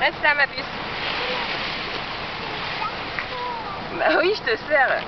Reste là, ma puce. Bah oui, je te sers.